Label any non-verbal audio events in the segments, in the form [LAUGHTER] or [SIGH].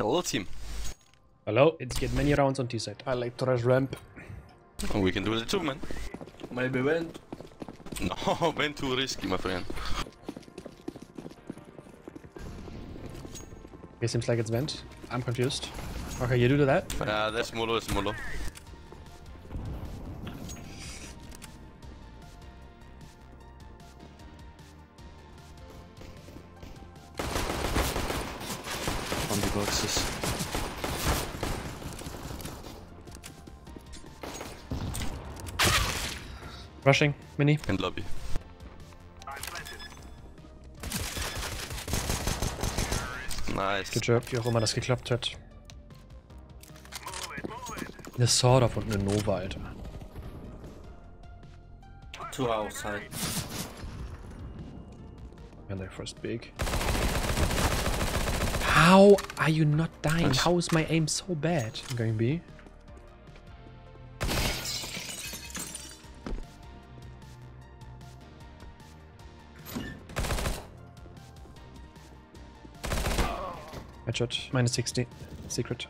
Hello, team. Hello, it's get many rounds on T side. I like to rush ramp. Oh, we can do it too, man. Maybe vent. No, [LAUGHS] been too risky, my friend. It seems like it's vent. I'm confused. Okay, you do that. Yeah, that's Molo, that's Molo. Rushing, mini. In lobby. Nice. Good job, wie auch immer das geklappt hat. Eine Sword of und eine Nova, Alter. Two outside. And they first big. How are you not dying? Nice. How is my aim so bad? I'm going B. Headshot. Minus 60. Secret.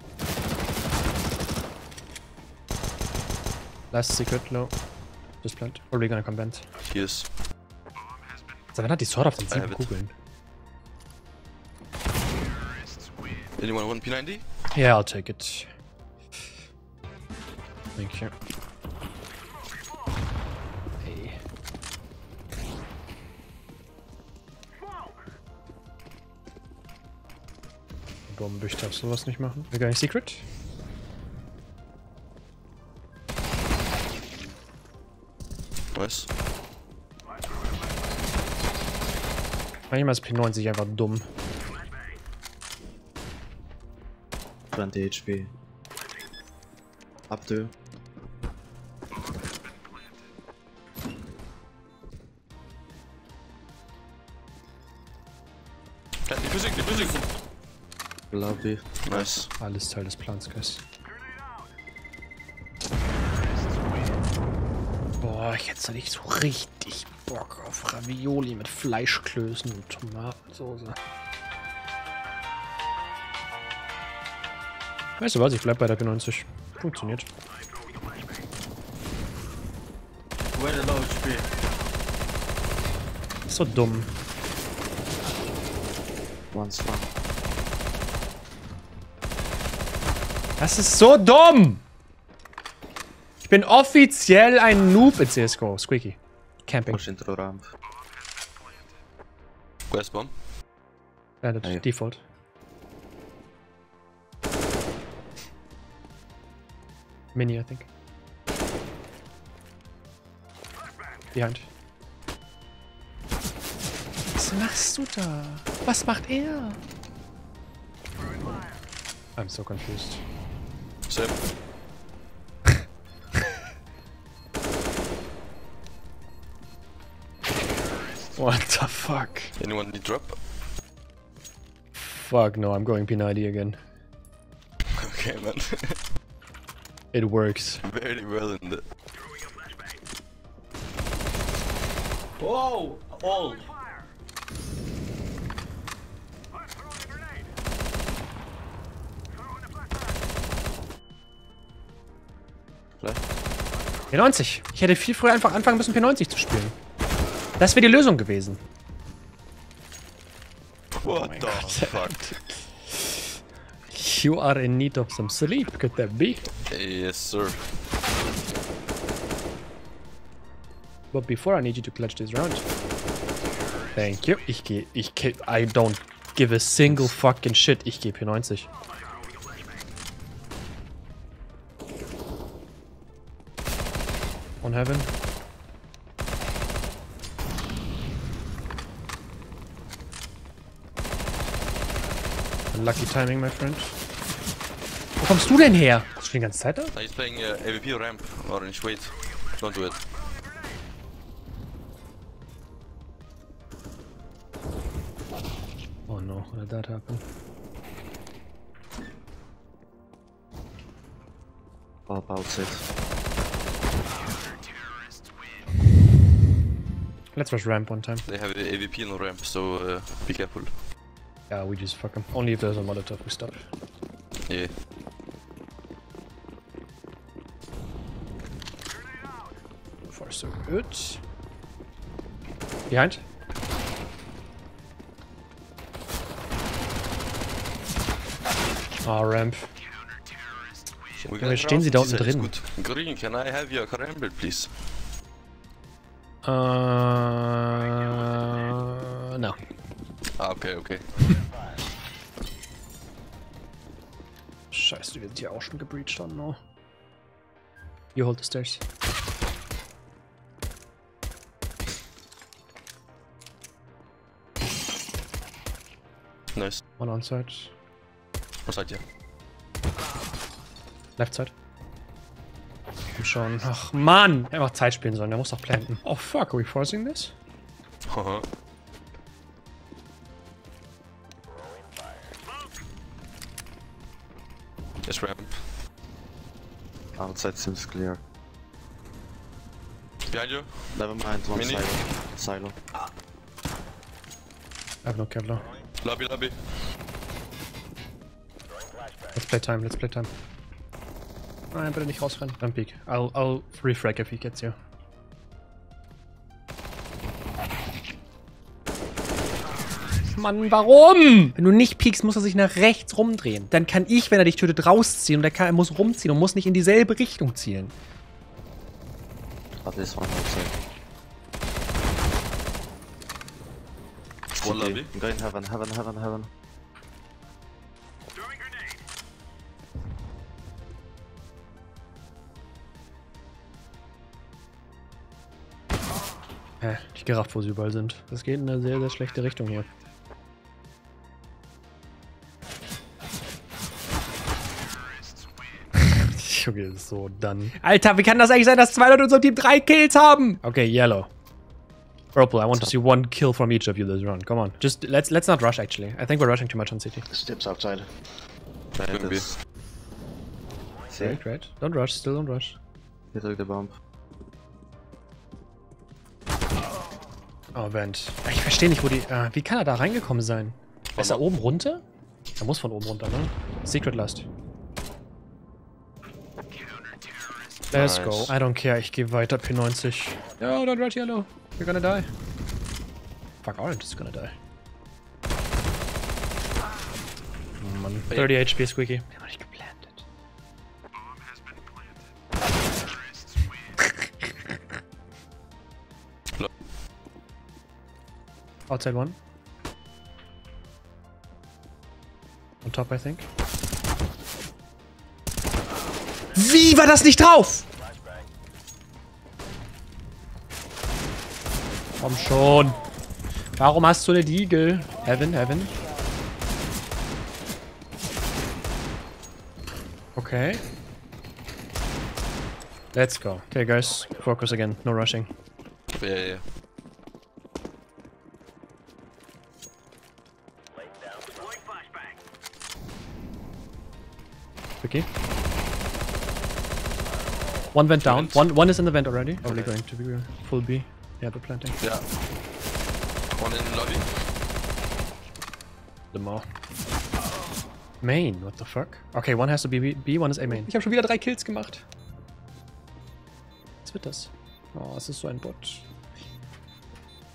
Last secret, low. Just plant. Probably gonna come bent. Yes. Savannah hat die Sword auf den I sieben have it. Kugeln. Anyone want P90? Yeah, I'll take it. Thank you. Bombe, ich darf sowas nicht machen. Wir gehen Secret. Nice. Manchmal ist P90 einfach dumm. 20 HP. Up to. Plant Diffusing, diffusing. Lobby. Nice. Alles Teil des Plans, Guys. Boah, ich hätte nicht so richtig Bock auf Ravioli mit Fleischklößen und Tomatensauce. Weißt du was, ich bleib bei der P90. Funktioniert. So dumm. One spawn. Das ist so dumm! Ich bin offiziell ein Noob in CSGO. Squeaky. Camping. Push into ramp. Where's bomb? Landed. Ah, ja. Default. Mini, I think. Behind. Was machst du da? Was macht er? I'm so confused. Same. [LAUGHS] What the fuck? Anyone need drop? Fuck no, I'm going P90 again. Okay, man. [LAUGHS] It works. Very well in the. Whoa! All! P90. Ich hätte viel früher einfach anfangen müssen, P90 zu spielen. Das wäre die Lösung gewesen. What the fuck? You are in need of some sleep, could that be? Yes, sir. But before I need you to clutch this round. Thank you. Ich gehe, ich I don't give a single fucking shit. Ich gebe P90. On heaven. Lucky timing, my friend. Wo kommst du denn her? Bist du die ganze Zeit da? He's playing uh, AVP ramp. Orange, wait. Don't do it. Oh no, how did that happen? Pop outside. Let's rush ramp one time. They have AVP on ramp, so uh, be careful. Yeah, we just fuck them. Only if there's a Molotov, we stop. Yeah. Far so good. Behind. Ah, Ramp. We Ja, got stehen sie da unten drin? Green, can I have your Karambel, please? Äh, no. Okay, okay. Scheiße, wir sind hier auch schon gebreached dann, no. You hold the stairs. Nice. One on side. Was side, ihr? Left side. Komm schon. Ach, Mann! Er macht Zeit spielen sollen, er muss doch planten. Oh fuck, are we forcing this? Haha. [LAUGHS] Yes, ramp. Outside seems clear. Behind you. Never mind, one Mini. silo. Silo. I have no Kevlar. Lobby, lobby. Let's play time, let's play time. Nein, bitte nicht rausrennen. Dann peek. I'll, I'll refrag if he gets you. Mann, warum? Wenn du nicht piekst, muss er sich nach rechts rumdrehen. Dann kann ich, wenn er dich tötet, rausziehen und er, kann, er muss rumziehen und muss nicht in dieselbe Richtung zielen. At least one outside. One lobby. Going heaven, heaven, heaven, heaven. Hä, ich gerafft, wo sie überall sind. Das geht in eine sehr, sehr schlechte Richtung hier. [LAUGHS] okay, das ist so dann. Alter, wie kann das eigentlich sein, dass zwei Leute in unserem Team drei Kills haben? Okay, Yellow. Purple, I want to see one kill from each of you this round. Come on. Just let's let's not rush actually. I think we're rushing too much on city. Steps outside. Be. is. See? Great, great. Don't rush, still don't rush. He took the bomb. Oh, Vent. Ich verstehe nicht, wo die. Äh, wie kann er da reingekommen sein? Ist er oben runter? Er muss von oben runter, ne? Secret Last. Let's Nice. go. I don't care, ich gehe weiter, P90. No, don't rush yellow. You're gonna die. Fuck, orange is gonna die. Oh, Mann. 30 HP, Squeaky. Outside one. On top, I think. Wie war das nicht drauf? Komm schon. Warum hast du eine Deagle? Heaven, Heaven. Okay. Let's go. Okay, guys. Focus again. No rushing. Yeah, yeah, yeah. Vicky. One went down. One one is in the vent already. Probably going to be full B. Yeah, they're planting. Yeah. One in lobby. The more. Main, what the fuck? Okay, one has to be B, B one is A main. Ich habe schon wieder drei Kills gemacht. Was wird das? Oh, es ist so ein Bot.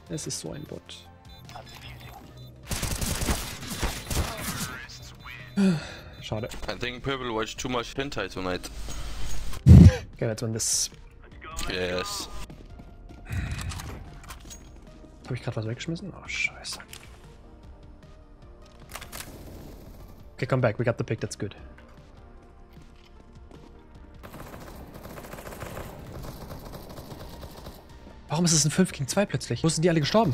Es ist so ein Bot. [SIGHS] Schade. I think Purple watched too much hentai tonight. Okay, let's win this. Yes. Habe ich gerade was weggeschmissen? Oh, scheiße. Okay, come back. We got the pick. That's good. Warum ist es ein 5 gegen 2 plötzlich? Wo sind die alle gestorben?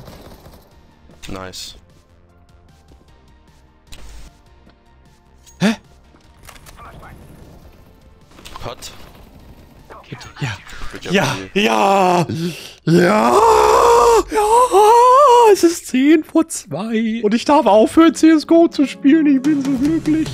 Nice. Ja. Ja. Ja. Ja. Es ist 10 vor 2. Und ich darf aufhören, CSGO zu spielen. Ich bin so glücklich.